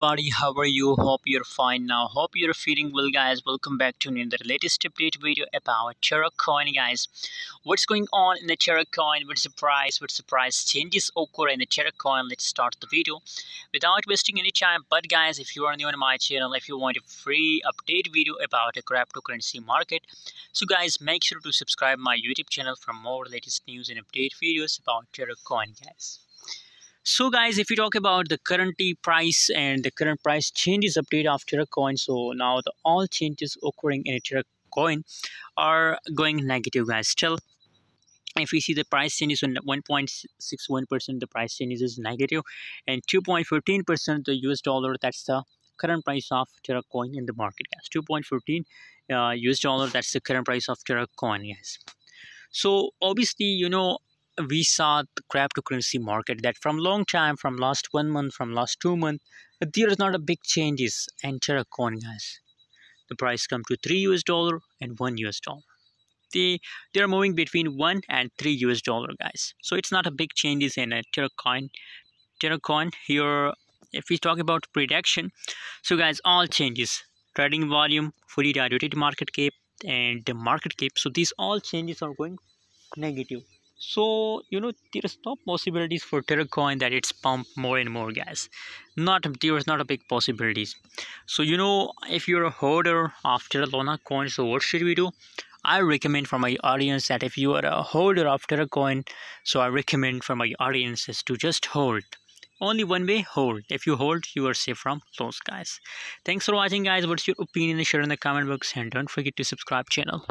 everybody. How are you? Hope you're fine now. Hope you're feeling well guys. Welcome back to another latest update video about terra coin guys. What's going on in the terra coin? What's the price what's the price changes occur in the terra coin? Let's start the video. Without wasting any time but guys if you are new on my channel if you want a free update video about a cryptocurrency market so guys make sure to subscribe my youtube channel for more latest news and update videos about terra coin guys so guys if you talk about the current price and the current price changes update of terra coin so now the all changes occurring in a terra coin are going negative guys. Still if we see the price changes on 1.61 percent the price changes is negative and 2.15% the us dollar that's the current price of terra coin in the market guys. 2.14 uh, us dollar that's the current price of terra coin guys. So obviously you know we saw the cryptocurrency market that from long time from last one month from last two months there is not a big changes. In Terra coin guys. The price come to 3 US dollar and 1 US dollar. They they are moving between 1 and 3 US dollar guys. So it's not a big changes in a Terra coin Terra coin here. If we talk about prediction so guys all changes. Trading volume fully diluted market cap and the market cap. So these all changes are going negative so you know there is no possibilities for terra coin that it's pump more and more gas. Not there is not a big possibilities. So you know if you're a holder of terra coin so what should we do? I recommend for my audience that if you are a holder of terra coin so i recommend for my audiences to just hold. Only one way hold. If you hold you are safe from those guys. Thanks for watching guys. What's your opinion? Share in the comment box and don't forget to subscribe channel